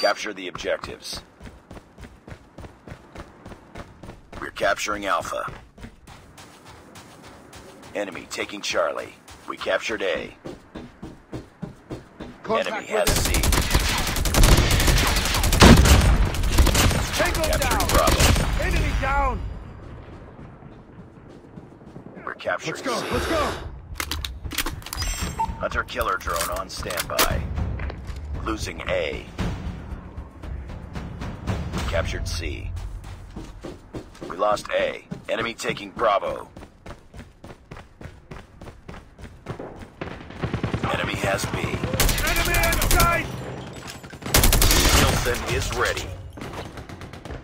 Capture the objectives. We're capturing Alpha. Enemy taking Charlie. We captured A. Enemy has C. Tango Capturing down! Bravo. Enemy down! We're capturing Let's go, C. let's go! Hunter killer drone on standby. Losing A. Captured C. We lost A. Enemy taking Bravo. Enemy has B. Enemy inside! Wheelson is ready.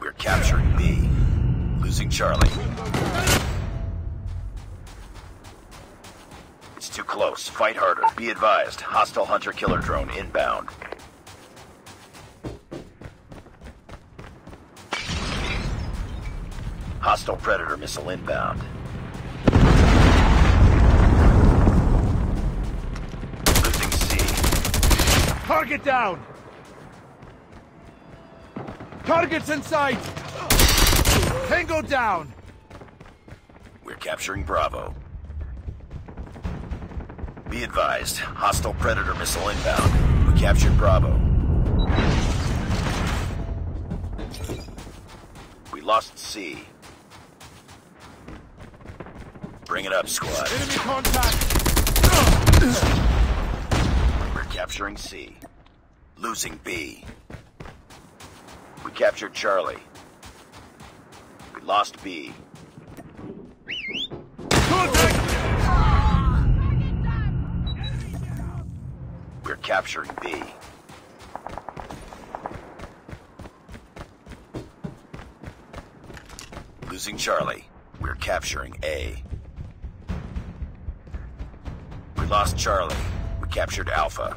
We're capturing B. Losing Charlie. It's too close. Fight harder. Be advised. Hostile hunter killer drone inbound. Hostile predator missile inbound. Losing C. Target down! Target's in sight! Tango down! We're capturing Bravo. Be advised, hostile Predator missile inbound. We captured Bravo. We lost C. Bring it up, squad. Enemy contact! We're capturing C. Losing B. We captured Charlie. We lost B. Contact! We're capturing B. Losing Charlie. We're capturing A. lost Charlie. We captured Alpha.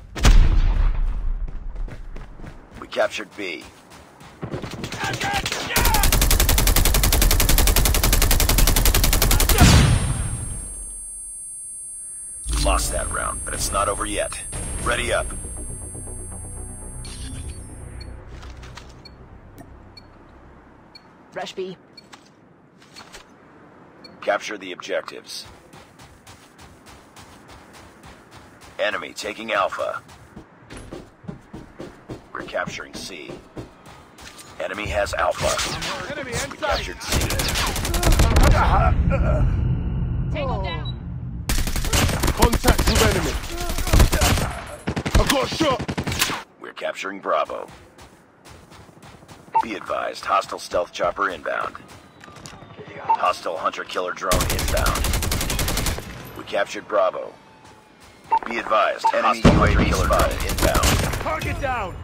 We captured B. Lost that round, but it's not over yet. Ready up. Rush B. Capture the objectives. Enemy taking Alpha. We're capturing C. Enemy has Alpha. Enemy We inside! captured C. Tango down. Contact with enemy! I've got shot! We're capturing Bravo. Be advised, hostile stealth chopper inbound. Hostile hunter-killer drone inbound. We captured Bravo. Be advised, enemy UAV spotted inbound. Target down!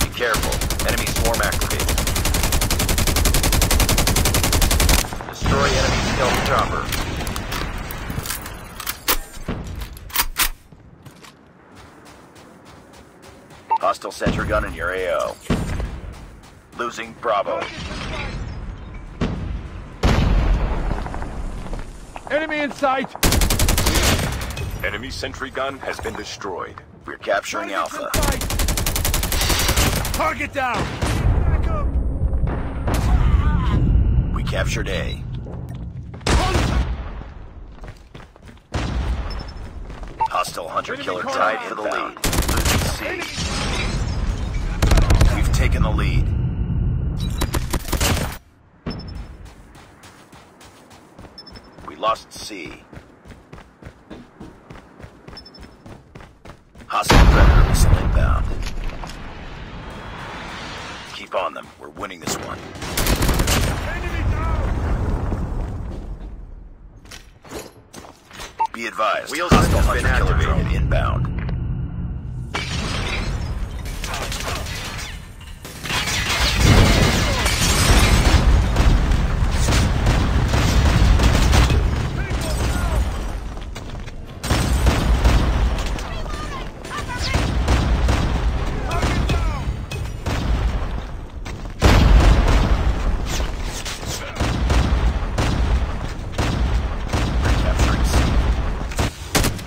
Be careful, enemy swarm activated. Destroy enemy stealth chopper. Hostile sentry gun in your AO. Losing Bravo. Enemy in sight! Enemy sentry gun has been destroyed. We're capturing Target's Alpha. Target down! Back up! We captured A. Hostile hunter killer tied for the lead. Losing C. We've taken the lead. C. Hostile predator missile inbound. Keep on them. We're winning this one. Enemy down! Be advised. Wheelson hostile hunter killer drone inbound.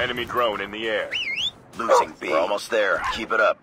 Enemy drone in the air. Losing oh, B. We're almost there. Keep it up.